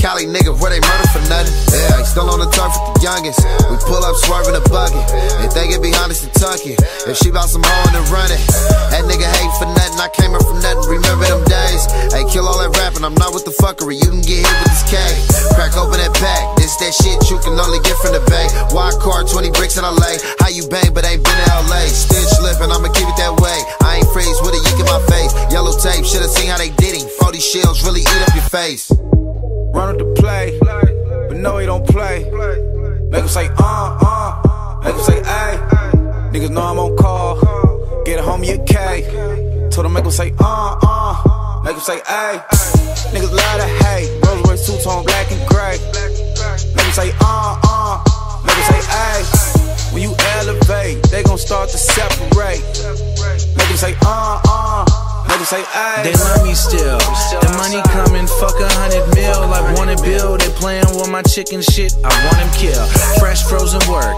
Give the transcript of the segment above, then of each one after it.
Cali nigga, where they murder for nothing. Yeah, still on the turf with the youngest. We pull up swerving a bucket. They think behind tuck it. If she bout some hoe and run it. That nigga hate for nothing. I came up from nothing. Remember them days. Hey, kill all that rapping. I'm not with the fuckery. You can get hit with this K. Crack open that pack. This that shit you can only get from the bay. Wide car, 20 bricks in LA. How you bang, but ain't been to LA. Stitch slipping, I'ma keep it that way. I ain't freeze with a yeek in my face. Yellow tape, should've seen how they did him. 40 shells really eat up your face. Run up the play, but no, he don't play. Make him say, uh, uh. Make him say, ayy. Niggas know I'm on call. Get a homie a K. Told him, make him say, uh, uh. Make him say, ayy. Niggas love to hate. Rolls Royce two tone black and gray. Make him say, uh, uh. Make him say, ayy. When you elevate, they gon' start to separate. Make him say, uh, uh. They love me still. The money coming, fuck a hundred mil. I wanna build. They playing with my chicken shit. I want him kill. Fresh frozen work.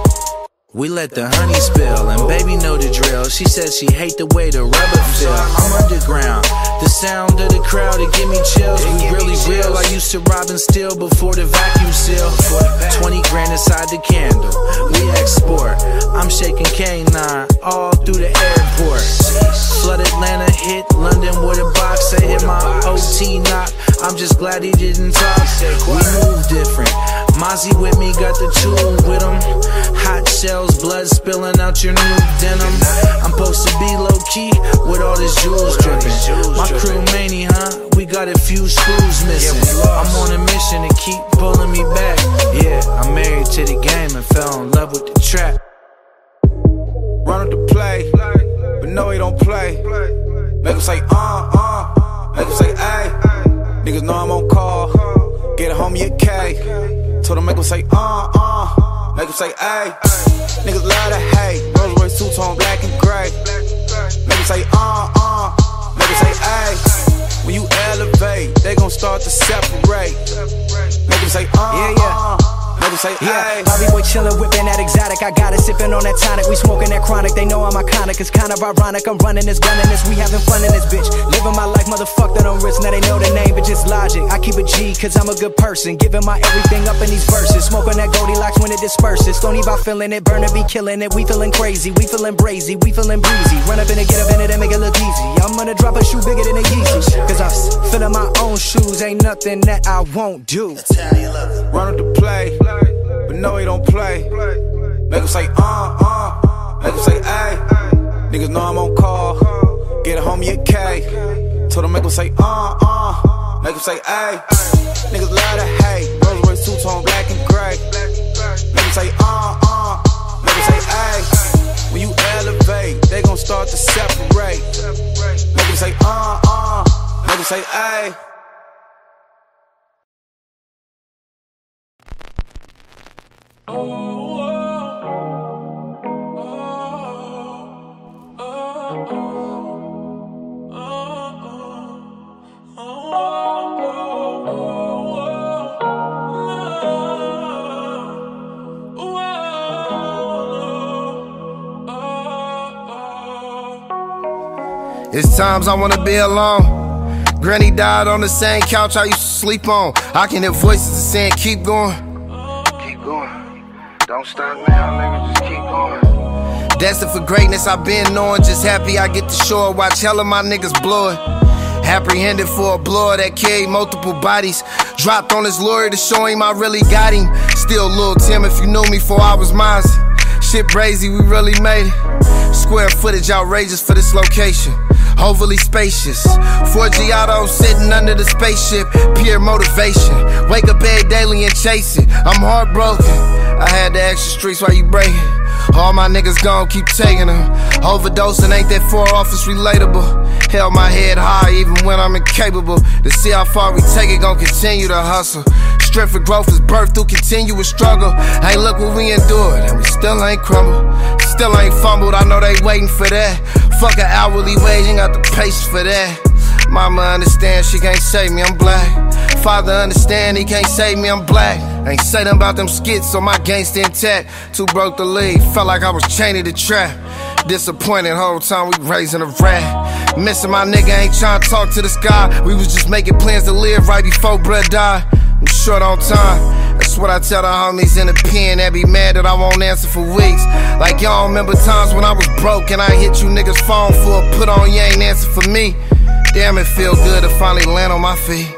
We let the honey spill, and baby know the drill. She says she hate the way the rubber feel. I'm underground, the sound of the crowd it give me chills. We really real. I used to rob and steal before the vacuum seal. 20 grand inside the candle, we export. I'm shaking K9 all through the airport. Flood Atlanta, hit London with a box. I hit my OT knock. I'm just glad he didn't talk. We move different. Mozzy with me, got the tool with him. Hot shells, blood spilling out your new denim. I'm supposed to be low key with all this jewels dripping. My crew mania, huh? We got a few screws missing. I'm on a mission to keep pulling K. Told him, make him say, uh, uh. Make him say, ayy. Niggas love to hate. Rolls Royce two tone black and gray. Make him say, uh, uh. Make him say, ayy. When you elevate, they gon' start to separate. Make him say, uh, Yeah, yeah. uh. Make him say, Yeah, ayy. Bobby boy chillin', whippin' that exotic. I got it, sippin' on that tonic. We smoking that chronic. They know I'm iconic. It's kind of ironic. I'm running this, gunning this. We having fun in this bitch. Living my life, motherfuck that on risk. Now they know the name, but just logic. I keep a G, cause I'm a good person. Giving my everything up in these verses. Smoking that Goldilocks when it disperses. Stony by feeling it, burning be killing it. We feeling crazy, we feeling brazy, we feeling breezy. Run up in it, get up in it, and make it look easy. I'm gonna drop a shoe bigger than a Yeezy. Cause I'm feeling my own shoes. Ain't nothing that I won't do. Run up the play, no, he don't play. Make him say, uh, uh. Make him say, ayy. Niggas know I'm on call. Get a homie a K. Told him, make him say, uh, uh. Make him say, ayy. Niggas love to hate. Rolls Royce two tone black and gray. Make him say, uh, uh. Make him say, ayy. When you elevate, they gon' start to separate. Make him say, uh, uh. Make him say, ayy. It's times I wanna be alone. Granny died on the same couch I used to sleep on. I can hear voices saying, keep going. Keep going. Don't stop now, nigga, just keep going. Destined for greatness, I've been on. Just happy I get to shore. Watch hell of my niggas blow it. Apprehended for a blower that carried multiple bodies. Dropped on his lorry to show him I really got him. Still Lil Tim if you knew me before I was mine. Shit brazy, we really made it. Square footage outrageous for this location. Overly spacious. Four Giotto sitting under the spaceship. Pure motivation. Wake up every daily and chase it. I'm heartbroken. I had the streets why you breaking. All my niggas gone, keep taking them. Overdosing ain't that far off, it's relatable. Held my head high even when I'm incapable. To see how far we take it, gon' continue to hustle. Strength for growth is birth through continuous struggle. Hey, look what we endured, and we still ain't crumbled. Still ain't fumbled, I know they waiting for that. Fuck an hourly wage, ain't got the patience for that. Mama understand she can't save me, I'm black. Father understand he can't save me, I'm black. Ain't say nothing about them skits, so my gangsta intact. Too broke to leave, felt like I was chained to the trap. Disappointed whole time we raising a rat. Missing my nigga, ain't trying to talk to the sky. We was just making plans to live right before bruh died. I'm short on time. That's what I tell the homies in the pen that be mad that I won't answer for weeks. Like y'all remember times when I was broke and I hit you niggas phone for a put on, you ain't answer for me. Damn, it feel good to finally land on my feet.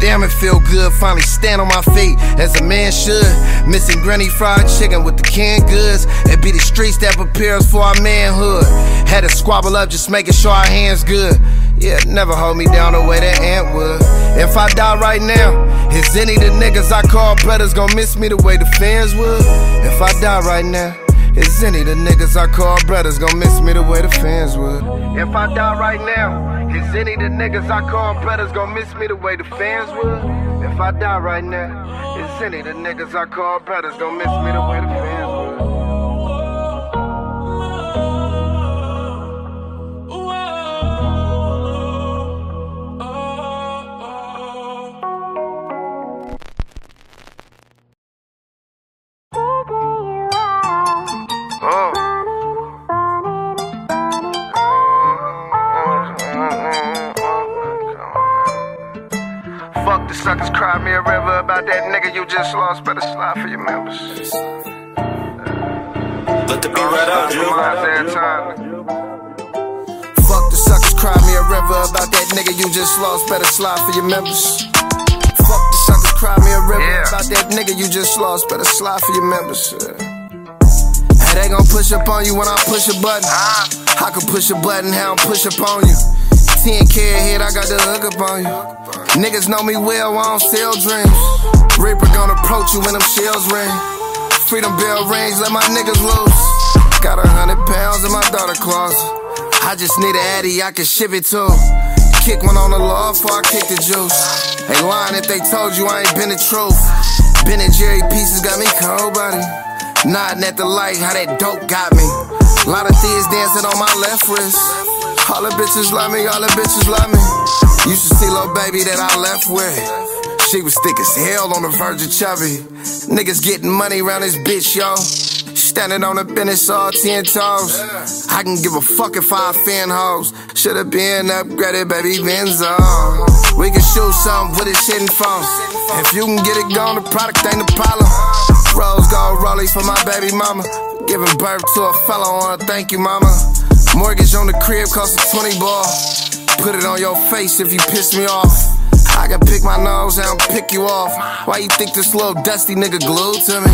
Damn, it feel good, finally stand on my feet as a man should. Missing granny fried chicken with the canned goods. It be the streets that prepare us for our manhood. Had to squabble up just making sure our hands good. Yeah, never hold me down the way that ant would. If I die right now, is any of the niggas I call brothers gonna miss me the way the fans would? If I die right now, is any of the niggas I call brothers gonna miss me the way the fans would? If I die right now, is any of the niggas I call brothers gonna miss me the way the fans would? If I die right now, is any of the niggas I call brothers gonna miss me the way the fans suckers cry me a river about that nigga you just lost. Better slide for your members. Let the beat right out, Drew. Fuck the suckers cry me a river about that nigga you just lost. Better slide for your members. Fuck the suckers cry me a river yeah. about that nigga you just lost. Better slide for your members. Hey, they gon' push up on you when I push a button. Ah. I can push a button, how I'm push up on you. 10k ahead, I got the hook up on you. Niggas know me well, I don't sell dreams. Reaper gonna approach you when them shells ring. Freedom bell rings, let my niggas loose. Got a hundred pounds in my daughter closet. I just need an addy, I can ship it to. Kick one on the law before I kick the juice. Ain't lying if they told you I ain't been the truth. Ben and Jerry pieces got me cold body. Nodding at the light, how that dope got me. A lot of thieves dancing on my left wrist. All the bitches love me, all the bitches love me. Used to see little baby that I left with. She was thick as hell on the verge of chubby. Niggas getting money around this bitch, yo. Standing on the business all ten toes. I can give a fuck if I offend hoes. Should've been upgraded, baby Benzo. We can shoot something with a shitting phone. If you can get it gone, the product ain't a problem. Rose gold rollies for my baby mama. Giving birth to a fellow, wanna thank you, mama. Mortgage on the crib cost a 20 ball. Put it on your face if you piss me off. I can pick my nose and I'll pick you off. Why you think this little dusty nigga glued to me?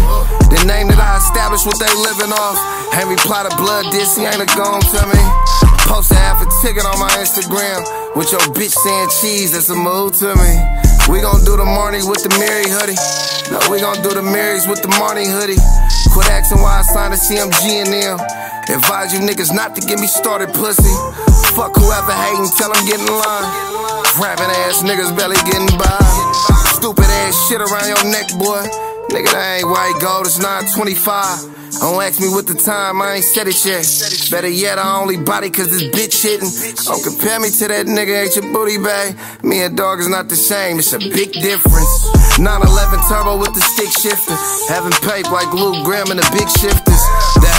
The name that I established, what they living off. Henry plot of blood, this he ain't a gone to me. Post half a ticket on my Instagram with your bitch saying cheese, that's a move to me. We gon' do the morning with the Mary hoodie. No, we gon' do the Marys with the morning hoodie. Quit asking why I signed a CMG and them. Advise you niggas not to get me started, pussy. Fuck whoever hating, tell them get in line. Rapping ass niggas barely getting by. Stupid ass shit around your neck, boy. Nigga, that ain't white gold, it's 925. Don't ask me what the time, I ain't said it yet. Better yet, I only body cause this bitch hitting. Don't compare me to that nigga, ain't your booty bag. Me and dog is not the same, it's a big difference. 911 turbo with the stick shifter. Having paper like Luke Graham and the big shifters.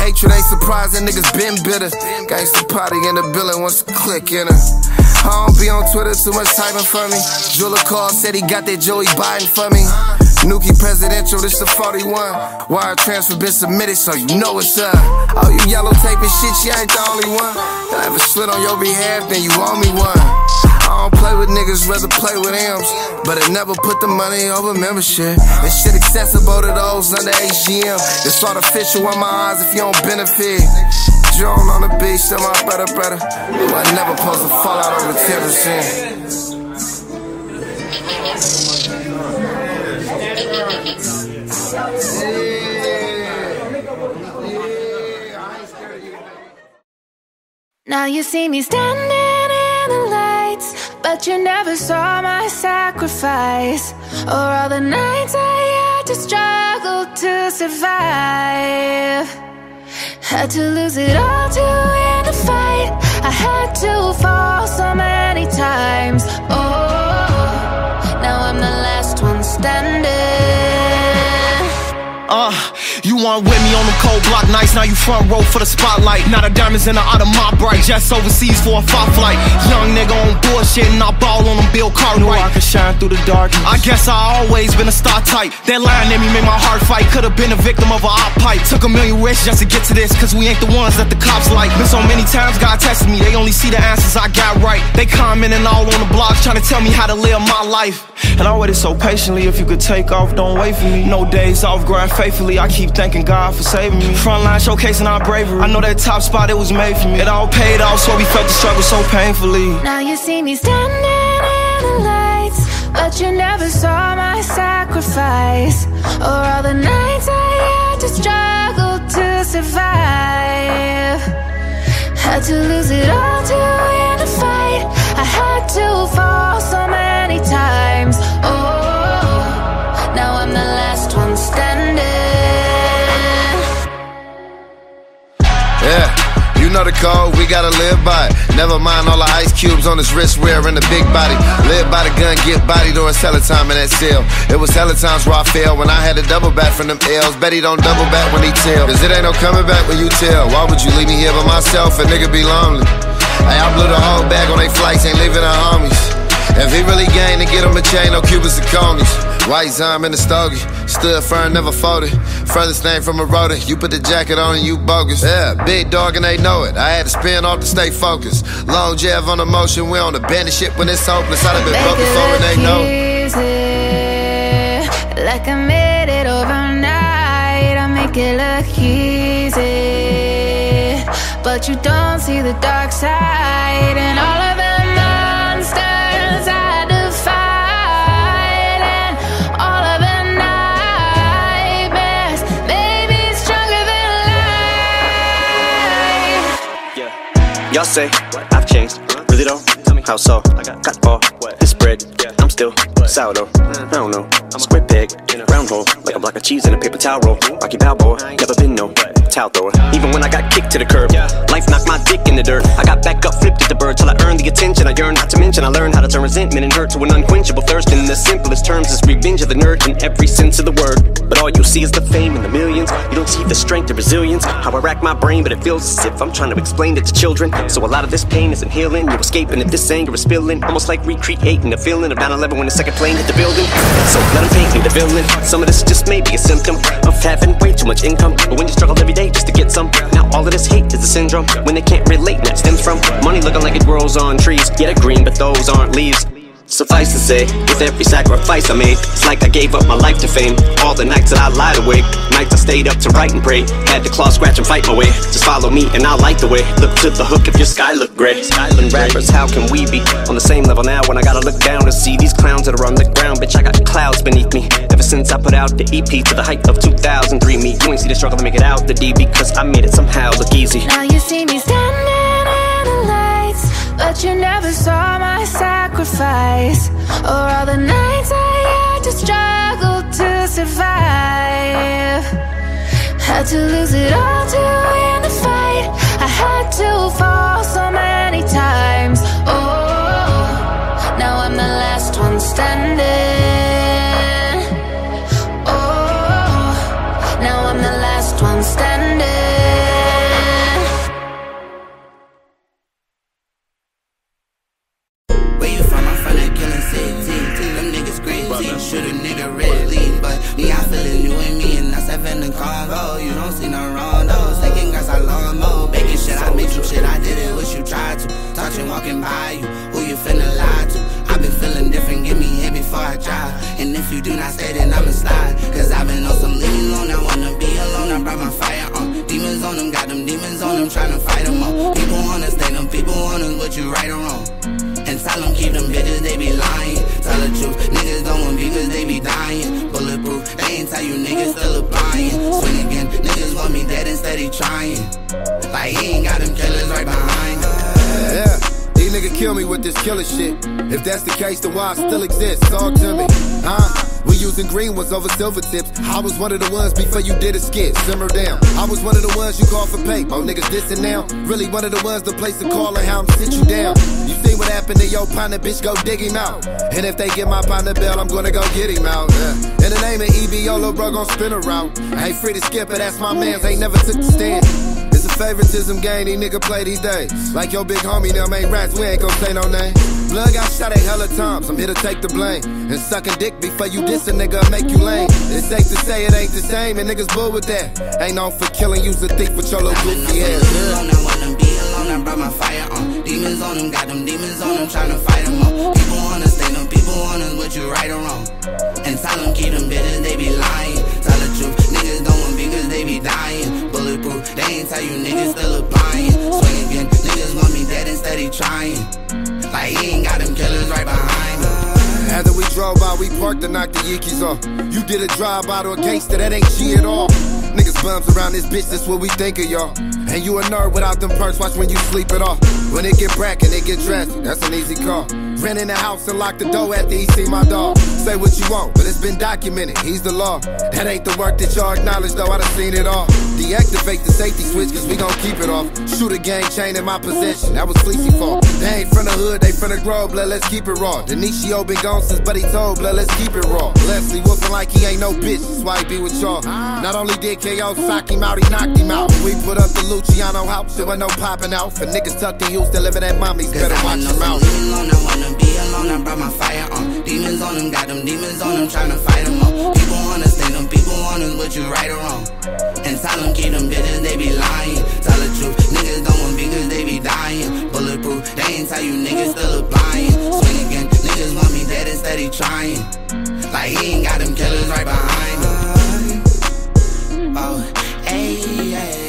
Hatred ain't surprising, niggas been bitter. Gangsta party in the building once the click in her. I don't be on Twitter, too much typing for me. Jeweler call said he got that Joey Biden for me. Nuki presidential, this the 41. Wire transfer been submitted, so you know it's up. All you yellow taping shit, you ain't the only one. If I ever slid on your behalf, then you owe me one. I don't play with niggas, rather play with M's. But I never put the money over membership. This shit accessible to those under HGM. It's artificial in my eyes if you don't benefit. Joan on the beach, still my better, better. I never supposed to fall out over 10% peace. Now you see me standing in the lights, but you never saw my sacrifice or all the nights I had to struggle to survive. Had to lose it all to win the fight. I had to fall. With me on the cold block nights, now you front row for the spotlight. Now the diamonds in the out of my bright, just overseas for a five flight. Young nigga on bullshit and I ball on them Bill Cartwright. Knew I could shine through the dark. I guess I always been a star type. That line in me made my heart fight. Could've been a victim of a op pipe. Took a million risks just to get to this, cause we ain't the ones that the cops like. Been so many times God tested me, they only see the answers I got right. They commenting all on the blogs, trying to tell me how to live my life. And I waited so patiently, if you could take off, don't wait for me. No days off, grind faithfully. I keep thanking God for saving me. Frontline showcasing our bravery. I know that top spot, it was made for me. It all paid off, so we felt the struggle so painfully. Now you see me standing in the lights, but you never saw my sacrifice. Or all the nights I had to struggle to survive. Had to lose it all know the code, we gotta live by it. Never mind all the ice cubes on his wrist wearing the big body. Live by the gun, get body during hella time in that cell. It was hella times where I failed when I had to double back from them L's. Bet he don't double back when he tell. Cause it ain't no coming back when you tell. Why would you leave me here by myself? A nigga be lonely. Hey, I blew the whole bag on they flights, ain't leaving the homies. If he really gang to get him a chain, no Cubans and conies. White Zime in the stogie, stood firm, never folded. Furthest thing from a rotor, you put the jacket on and you bogus. Yeah, big dog and they know it. I had to spin off to stay focused. Long jab on the motion, we on the bandit shit when it's hopeless. I'd have been broke before and they know. Easy, like I made it overnight. I make it look easy, but you don't see the dark side and all of the monsters I defied Y'all say I've changed, really though? How so? I got ball, this bread, still sourdough. I don't know, square peg, round hole, like a block of cheese in a paper towel roll. Rocky Balboa, never been no towel thrower. Even when I got kicked to the curb, life knocked my dick in the dirt. I got back up, flipped at the bird till I earned the attention I yearn. Not to mention, I learned how to turn resentment and hurt to an unquenchable thirst. In the simplest terms, is revenge of the nerd in every sense of the word. But all you see is the fame and the millions. You don't see the strength and resilience. How I rack my brain, but it feels as if I'm trying to explain it to children. So a lot of this pain isn't healing. You're escaping if this anger is spilling. Almost like recreating the feeling of 9 11 when the second plane hit the building. So let them paint me the villain. Some of this just may be a symptom of having way too much income. But when you struggle every day just to get some, now all of this hate is a syndrome. When they can't relate, that stems from money looking like it grows on trees. Yeah, they're green, but those aren't leaves. Suffice to say, with every sacrifice I made, it's like I gave up my life to fame. All the nights that I lied awake, nights I stayed up to write and pray. Had to claw, scratch, and fight my way. Just follow me and I'll light the way. Look to the hook if your sky look gray. Skyland rappers, how can we be on the same level now when I gotta look down to see these clowns that are on the ground? Bitch, I got clouds beneath me. Ever since I put out the EP to the height of 2003, me, you ain't see the struggle to make it out the D because I made it somehow look easy. Now you see me standing but you never saw my sacrifice. Or all the nights I had to struggle to survive. Had to lose it all to win the fight. I had to fall so many times. By you, who you finna lie to? i been feeling different, give me hit before I drive. And if you do not stay, then I'ma slide. Cause i been on some lean alone, I wanna be alone, I brought my fire on. Demons on them, got them demons on them, tryna fight them all. People wanna stay, them people want us, what you right or wrong. And tell them keep them bitches, they be lying. Tell the truth, niggas don't want me cause they be dying. Bulletproof, they ain't tell you niggas still applying. Swing again, niggas want me dead instead he trying. Like he ain't got them killers right behind him. Kill me with this killer shit. If that's the case, then why I still exist? Talk to me. Huh? We using green ones over silver tips. I was one of the ones before you did a skit. Simmer down. I was one of the ones you called for pay. Oh, niggas dissing now. Really one of the ones the place to call and how I'm sit you down. You see what happened to your partner, bitch, go dig him out. And if they get my partner bell, I'm gonna go get him out. Yeah. In the name of EBO, little bro gon' spin around. I ain't free to skip it, that's my man's. Ain't never took the stand. Favoritism game, these nigga play these days. Like your big homie, them ain't rats, we ain't gon' say no name. Blood got shot a hella times, I'm here to take the blame. And sucking dick before you diss a nigga make you lame. It's safe to say it ain't the same, and niggas bull with that. Ain't known for killing, use a thief with your little goofy ass. Alone, I want them be alone, I brought my fire on. Demons on them, got them demons on them, tryna fight them all. People wanna stay them, people want us, what you right or wrong. And tell them keep them bitches, they be lying. Bulletproof, they ain't tell you niggas still applying. Swing again, niggas want me dead instead he trying. Like he ain't got them killers right behind him. After we drove by, we parked to knock the Yeekies off. You did a drive by to a gangster, that ain't she at all. Niggas bums around this bitch, that's what we think of y'all. And you a nerd without them perks, watch when you sleep it off. When it get brack and it get dressed, that's an easy call. Rent in the house and lock the door after he see my dog. Say what you want, but it's been documented, he's the law. That ain't the work that y'all acknowledge, though, I done seen it all. Deactivate the safety switch, cause we gon' keep it off. Shoot a gang chain in my possession, that was Fleecy fault. They ain't from the hood, they from the grove, blood, let's keep it raw. Denicio been gone since Buddy told, blood, let's keep it raw. Leslie Wilson like he ain't no bitch, that's why he be with y'all. Not only did KO sock him out, he knocked him out. We put up the Luciano house, there was no popping out. For niggas tucked in Houston, living at mommy's, better watch him out. Alone, I wanna brought my fire on. Demons on them, got them demons on them, tryna fight them all. People wanna stay them, people want us, what you right or wrong. And tell them keep them bitches, they be lying. Tell the truth, niggas don't want because they be dying. Bulletproof, they ain't tell you niggas still applying. Swing again, niggas want me dead instead he trying. Like he ain't got them killers right behind him. Oh, ayy, ayy,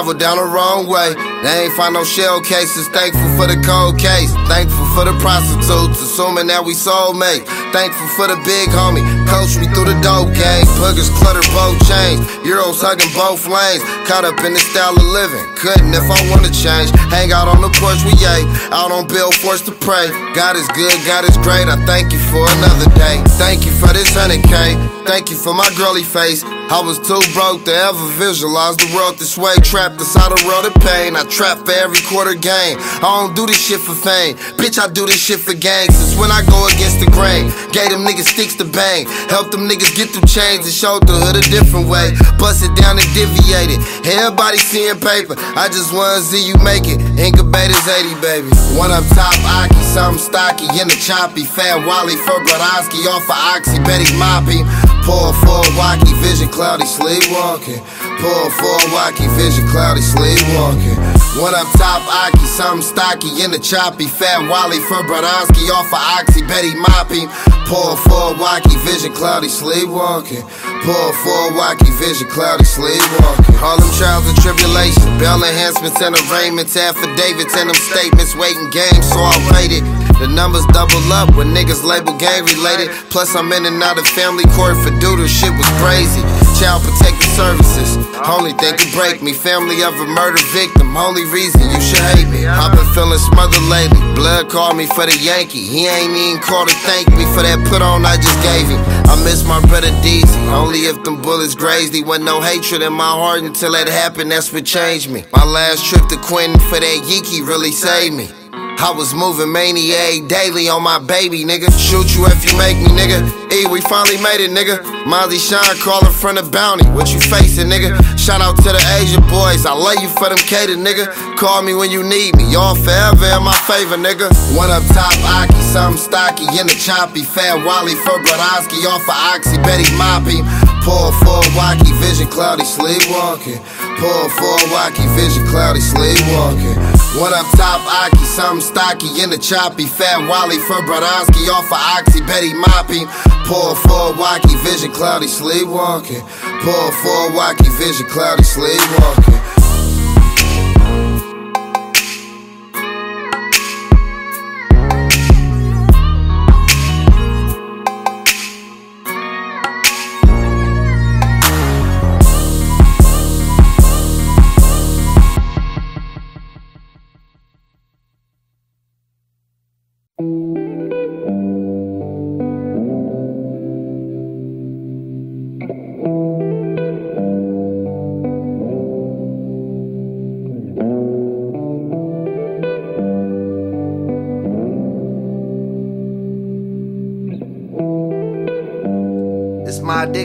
way, traveled down the wrong way. They ain't find no shell cases, thankful for the cold case. Thankful for the prostitutes, assuming that we soulmates. Thankful for the big homie, coached me through the dope game. Pluggers clutter both chains, Euros hugging both lanes. Caught up in the style of living, couldn't if I wanna change. Hang out on the porch, we ate, out on bill, forced to pray. God is good, God is great, I thank you for another day. Thank you for this 100K, thank you for my girly face. I was too broke to ever visualize the world this way. Trapped inside a world of pain. I trap for every quarter game. I don't do this shit for fame. Bitch, I do this shit for gangs. Since when I go against the grain. Gave them niggas sticks to bang. Help them niggas get through chains and show the hood a different way. Bust it down and deviate it. Everybody seeing paper. I just wanna see you make it. Incubators 80, baby. One up top, Aki. Something stocky in the choppy. Fat Wally for Brodowski. Off of Oxy. Betty Moppy. Pour for wacky vision, cloudy sleepwalking. Pour for wacky vision, cloudy sleepwalking. One up top, Aki, something stocky in the choppy. Fat Wally for Brodowski, off of Oxy, Betty Moppy. Pour for wacky vision, cloudy sleepwalking. Pour for wacky vision, cloudy sleepwalking. All them trials and tribulations, bell enhancements and arraignments, affidavits and them statements, waiting games, so I rated. The numbers double up when niggas label gang related. Plus, I'm in and out of family court for doodle. Shit was crazy. Child protective services. Only thing could break me. Family of a murder victim. Only reason you should hate me. I've been feeling smothered lately. Blood called me for the Yankee. He ain't even called to thank me for that put on I just gave him. I miss my brother Deezy. Only if them bullets grazed. He wasn't no hatred in my heart until that happened. That's what changed me. My last trip to Quentin for that Yiki really saved me. I was moving maniac daily on my baby, nigga. Shoot you if you make me, nigga. E, we finally made it, nigga. Mozzy Shine crawling from the bounty. What you facing, nigga? Shout out to the Asian boys. I love you for them cater, nigga. Call me when you need me. Y'all forever in my favor, nigga. One up top, Aki, something stocky in the choppy. Fat Wally for Brodowski. Off for Oxy, Betty Moppy. Pull for wacky, vision cloudy, sleepwalking. Pull for wacky, vision cloudy, sleepwalking. One up top, Aki, something stocky in the choppy. Fat Wally for Brodowski. Off for Oxy, Betty Moppy. Pull for wacky, vision cloudy, sleepwalking. Pull for wacky, vision cloudy, sleepwalking.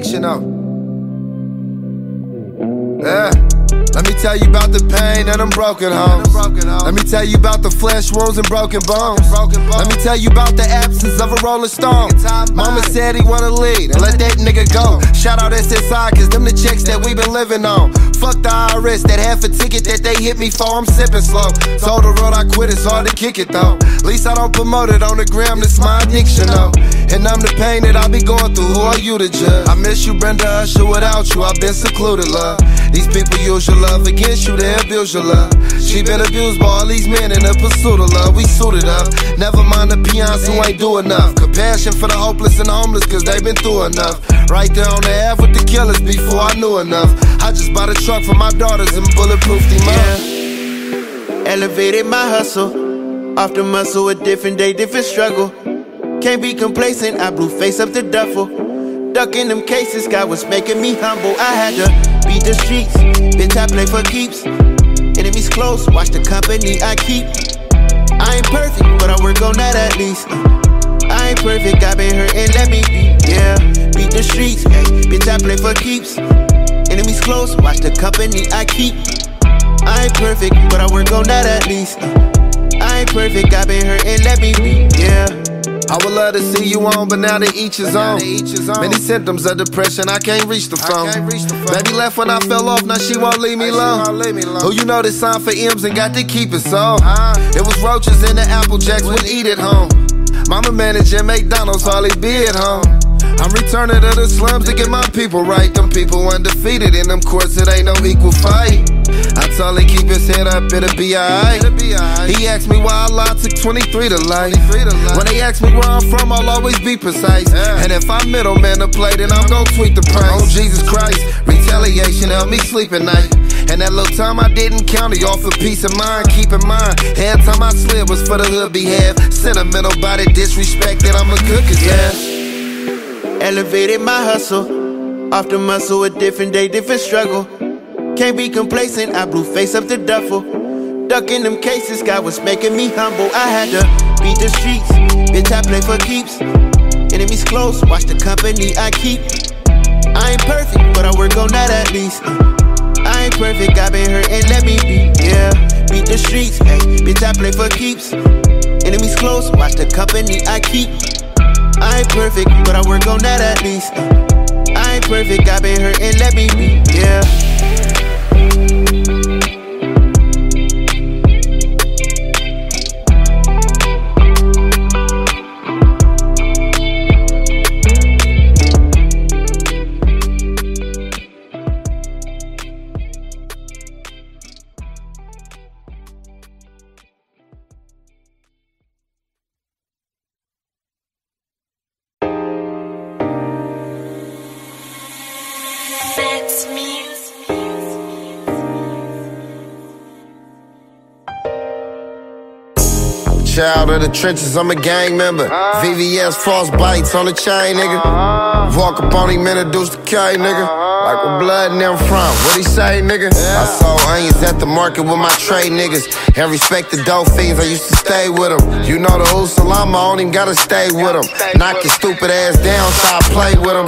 It's my addiction. Yeah. Let me tell you about the pain and them broken homes. Let me tell you about the flesh wounds and broken bones. Let me tell you about the absence of a rolling stone. Mama said he wanna lead and let that nigga go. Shout out SSI, cause them the checks that we been living on. Fuck the IRS, that half a ticket that they hit me for, I'm sipping slow. Told the road I quit, it's hard to kick it though. At Least I don't promote it on the gram, this my addiction though. And I'm the pain that I be going through, who are you to judge? I miss you, Brenda Usher, without you, I've been secluded, love. These people use your love against you, they abuse your love. She been abused by all these men in the pursuit of love. We suited up. Never mind the peons who ain't do enough. Compassion for the hopeless and the homeless, cause they been through enough. Right there on the Ave with the killers before I knew enough. I just bought a truck for my daughters and bulletproof them up. Elevated my hustle. Off the muscle, a different day, different struggle. Can't be complacent, I blew face up the duffel. Ducking them cases, God was making me humble. I had to beat the streets, bitch, I play for keeps. Enemies close, watch the company I keep. I ain't perfect, but I work on that at least. I ain't perfect, I been hurt and let me be. Yeah, beat the streets, bitch, I play for keeps. Enemies close, watch the company I keep. I ain't perfect, but I work on that at least. I ain't perfect, I been hurt and let me be. Yeah. I would love to see you on, but now they each is on. Many symptoms of depression, I can't reach the phone. Baby left when I fell off, now she won't leave me alone. Who oh, you know this sign for M's and got to keep it so? It was roaches in the Apple Jacks, would eat at home. Mama managing McDonald's, hardly be at home. I'm returning to the slums to get my people right. Them people undefeated in them courts, it ain't no equal fight. I told him keep his head up, it'll be alright. He asked me why I lied, took 23 to life. When they ask me where I'm from, I'll always be precise. And if I'm middleman the play, then I'm gon' tweak the price. Oh Jesus Christ, retaliation help me sleep at night. And that little time I didn't count it off for peace of mind. Keep in mind, every time I slid was for the hood behalf. Sentimental body disrespected, I'm a good cause yeah. Elevated my hustle. Off the muscle, a different day, different struggle. Can't be complacent, I blew face up the duffel. Ducking them cases, God was making me humble. I had to beat the streets, bitch, I play for keeps. Enemies close, watch the company I keep. I ain't perfect, but I work on that at least. I ain't perfect, I been hurt and let me be. Yeah, beat the streets, hey, bitch, I play for keeps. Enemies close, watch the company I keep. I ain't perfect, but I work on that at least. I ain't perfect, I been hurt and let me be. Yeah. Child of the trenches, I'm a gang member. Uh-huh. VVS frost bites on the chain, nigga. Uh-huh. Walk up on him, introduce the K, nigga. Uh-huh. Like where blood and them from. What he say, nigga? I sold onions at the market with my trade niggas. And respect the dope fiends, I used to stay with them. You know the old Salama, I don't even gotta stay with them. Knock your stupid ass down, so I play with them.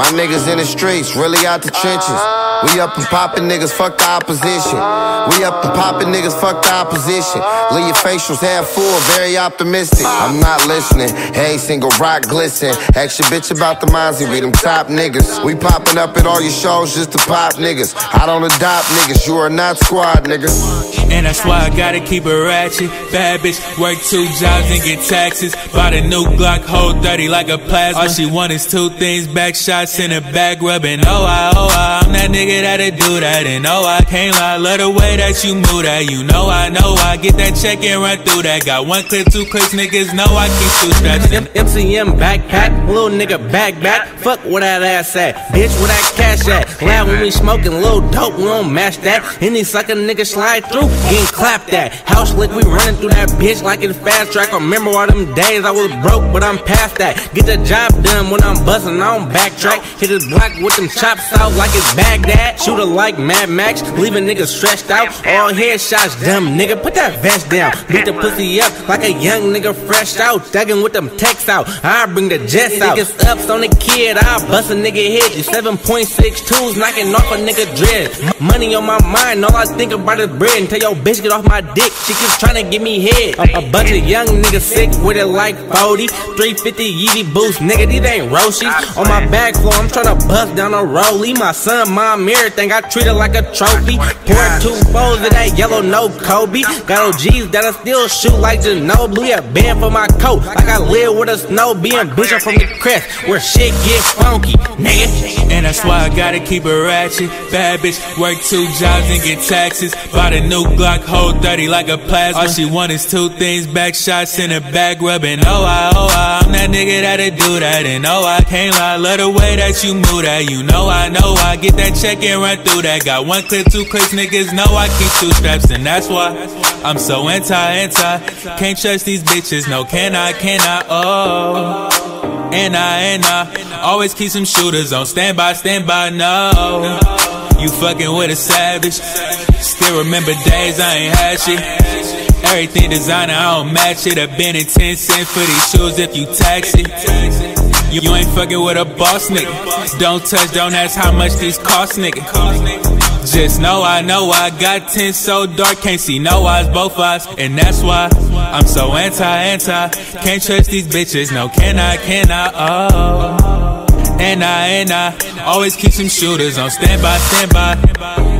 My niggas in the streets, really out the trenches. We up and poppin' niggas, fuck the opposition. We up and poppin' niggas, fuck the opposition. Leave your facials half full, very optimistic. I'm not listening, hey, single rock glisten. Ask your bitch about the Mozzy, we them top niggas. We poppin' up at all shows just to pop niggas. I don't adopt niggas, you are not squad niggas. And that's why I gotta keep it ratchet. Bad bitch, work two jobs and get taxes. Bought a new Glock, hold 30 like a plasma. All she want is two things, back shots in a back rubbing. Oh, I, oh, I, that nigga that'll do that. And oh, I can't lie, love the way that you move that. You know I know I get that check and run through that. Got one clip, two clips, niggas know I keep two straps. MCM backpack, little nigga back back. Fuck where that ass at, bitch, where that cash at? Loud when we smoking, little dope, we don't match that. Any sucker nigga slide through, getting clapped at. House lick, we running through that bitch like it's fast track. I remember all them days I was broke, but I'm past that. Get the job done when I'm busting, I don't backtrack. Hit his block with them chops out like it's Baghdad. Shooter like Mad Max, leaving niggas stretched out. All headshots, dumb nigga, put that vest down. Beat the pussy up like a young nigga fresh out. Thuggin' with them texts out, I bring the jets out. Niggas ups on the kid, I bust a nigga head. You 7.62s knocking off a nigga dread. Money on my mind, all I think about is bread. Until your bitch get off my dick, she keeps trying to give me head. A, a bunch of young niggas sick with it like 40. 350 Yeezy boost, nigga, these ain't Roshi. On my back floor, I'm trying to bust down a rollie. My son, mom, everything, I treat it like a trophy. Pour two foes of that yellow, no Kobe. Got OGs that'll still shoot like Ginobili. A band for my coat, like I live with a snow being bitch I'm from the crest, where shit get funky, nigga. And that's why I gotta keep it ratchet. Bad bitch, work two jobs and get taxes. Bought a new Glock, hold 30 like a plasma. All she want is two things, back shots in a back rubbing. Oh, I, oh, I, I'm that nigga that'll do that. And oh, I can't lie, love the way that you move that. You know I know I get that check and run through that. Got one clip, two clips, niggas know I keep two straps. And that's why I'm so anti, anti. Can't trust these bitches, no, can I, can I, oh. And I, and I always keep some shooters on standby, standby, no. You fucking with a savage. Still remember days I ain't had shit. Everything designer, I don't match it. I've been in 10 cents for these shoes if you tax it. You, you ain't fucking with a boss nigga. Don't touch, don't ask how much these cost nigga. Just know I know I got 10 so dark, can't see no eyes, both eyes. And that's why I'm so anti, anti. Can't trust these bitches, no, can I, can I, oh. And I, and I always keep some shooters on standby, standby.